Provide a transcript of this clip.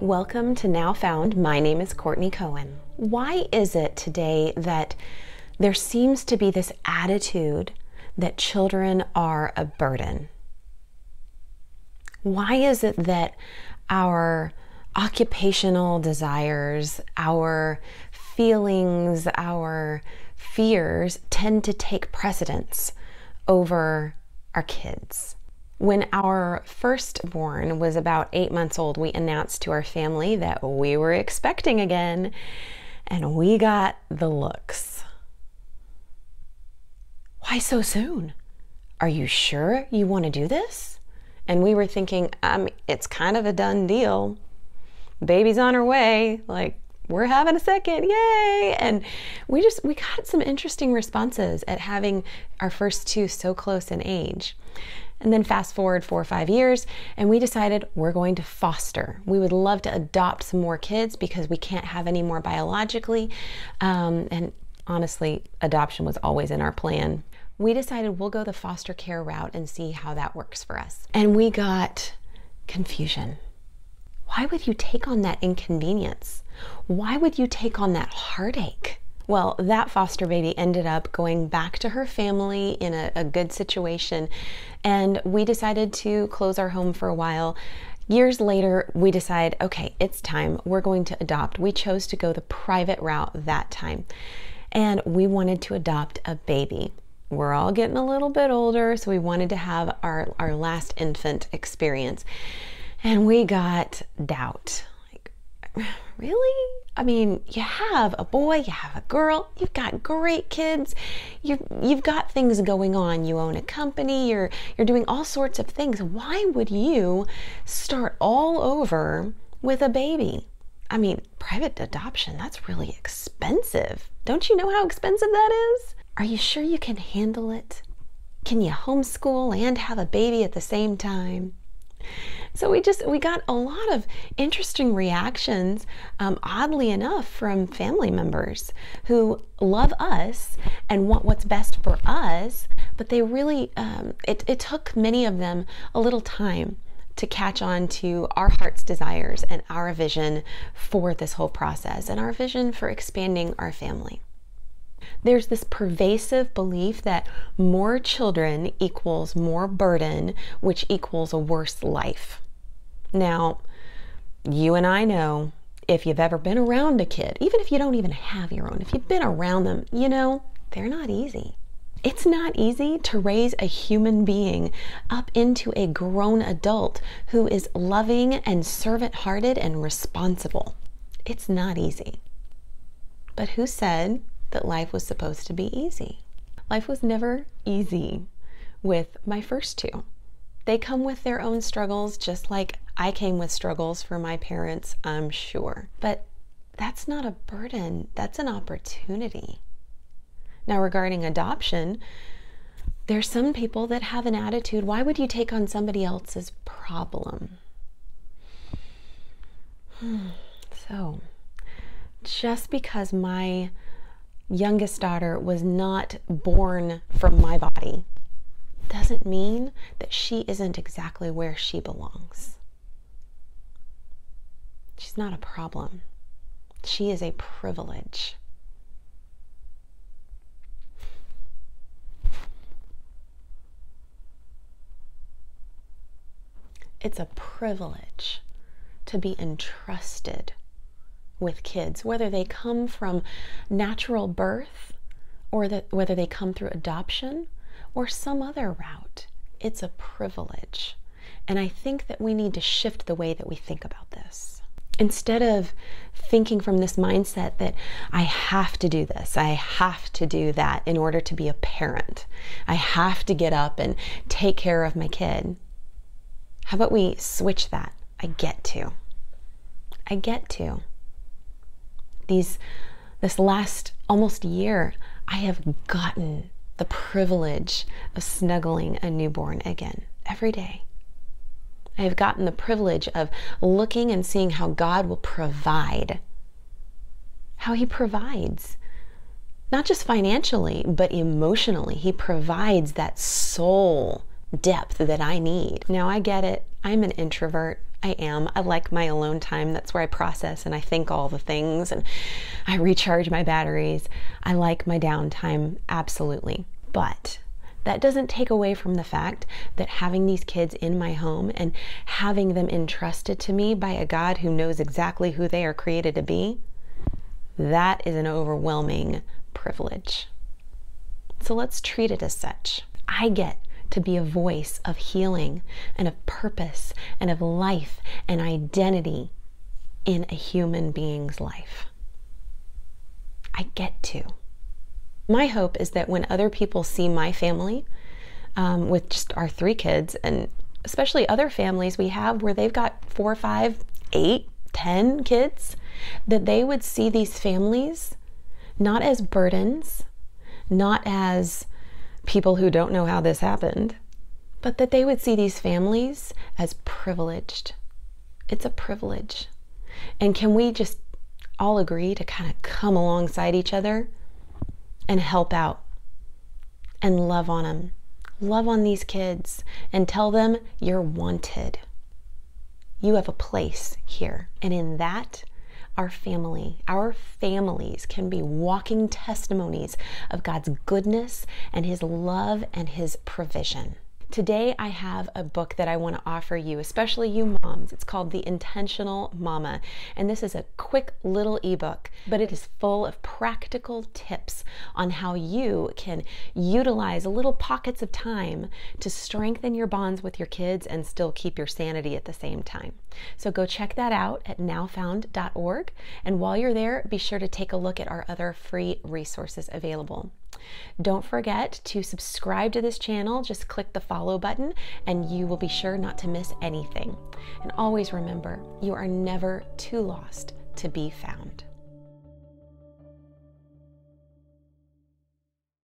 Welcome to Now Found. My name is Courtney Cohen. Why is it today that there seems to be this attitude that children are a burden? Why is it that our occupational desires, our feelings, our fears tend to take precedence over our kids? When our firstborn was about eight months old, we announced to our family that we were expecting again, and we got the looks. Why so soon? Are you sure you want to do this? And we were thinking, um, it's kind of a done deal. Baby's on her way. Like, we're having a second, yay! And we just we got some interesting responses at having our first two so close in age. And then fast forward four or five years, and we decided we're going to foster. We would love to adopt some more kids because we can't have any more biologically. Um, and honestly, adoption was always in our plan. We decided we'll go the foster care route and see how that works for us. And we got confusion. Why would you take on that inconvenience? Why would you take on that heartache? Well, that foster baby ended up going back to her family in a, a, good situation, and we decided to close our home for a while. Years later, we decide, okay, it's time. We're going to adopt. We chose to go the private route that time, and we wanted to adopt a baby. We're all getting a little bit older, so we wanted to have our, our last infant experience. And we got doubt. Really? I mean, you have a boy, you have a girl, you've got great kids, you've, you've got things going on. You own a company, you're you're doing all sorts of things. Why would you start all over with a baby? I mean, private adoption, that's really expensive. Don't you know how expensive that is? Are you sure you can handle it? Can you homeschool and have a baby at the same time? So we just we got a lot of interesting reactions, um, oddly enough, from family members who love us and want what's best for us, but they really um, it, it took many of them a little time to catch on to our heart's desires and our vision for this whole process and our vision for expanding our family. There's this pervasive belief that more children equals more burden, which equals a worse life. Now, you and I know if you've ever been around a kid, even if you don't even have your own, if you've been around them, you know, they're not easy. It's not easy to raise a human being up into a grown adult who is loving and servant hearted and responsible. It's not easy. But who said that life was supposed to be easy? Life was never easy with my first two. They come with their own struggles, just like I came with struggles for my parents, I'm sure. But that's not a burden, that's an opportunity. Now, regarding adoption, there's some people that have an attitude why would you take on somebody else's problem? Hmm. So, just because my youngest daughter was not born from my body doesn't mean that she isn't exactly where she belongs. Not a problem. She is a privilege. It's a privilege to be entrusted with kids, whether they come from natural birth or whether they come through adoption or some other route. It's a privilege. And I think that we need to shift the way that we think about this. Instead of thinking from this mindset that I have to do this, I have to do that in order to be a parent, I have to get up and take care of my kid. How about we switch that? I get to. I get to. These this last almost year, I have gotten the privilege of snuggling a newborn again every day. I have gotten the privilege of looking and seeing how God will provide, how He provides, not just financially, but emotionally. He provides that soul depth that I need. Now, I get it. I'm an introvert. I am. I like my alone time. That's where I process and I think all the things and I recharge my batteries. I like my downtime, absolutely. But that doesn't take away from the fact that having these kids in my home and having them entrusted to me by a God who knows exactly who they are created to be, that is an overwhelming privilege. So let's treat it as such. I get to be a voice of healing and of purpose and of life and identity in a human being's life. I get to. My hope is that when other people see my family um, with just our three kids, and especially other families we have where they've got four, five, eight, ten kids, that they would see these families not as burdens, not as people who don't know how this happened, but that they would see these families as privileged. It's a privilege. And can we just all agree to kind of come alongside each other and help out and love on them? Love on these kids and tell them you're wanted. You have a place here. And in that, our family, our families can be walking testimonies of God's goodness and His love and His provision. Today, I have a book that I want to offer you, especially you moms. It's called The Intentional Mama. And this is a quick little ebook, but it is full of practical tips on how you can utilize little pockets of time to strengthen your bonds with your kids and still keep your sanity at the same time. So go check that out at nowfound.org. And while you're there, be sure to take a look at our other free resources available. Don't forget to subscribe to this channel. Just click the follow button and you will be sure not to miss anything. And always remember, you are never too lost to be found.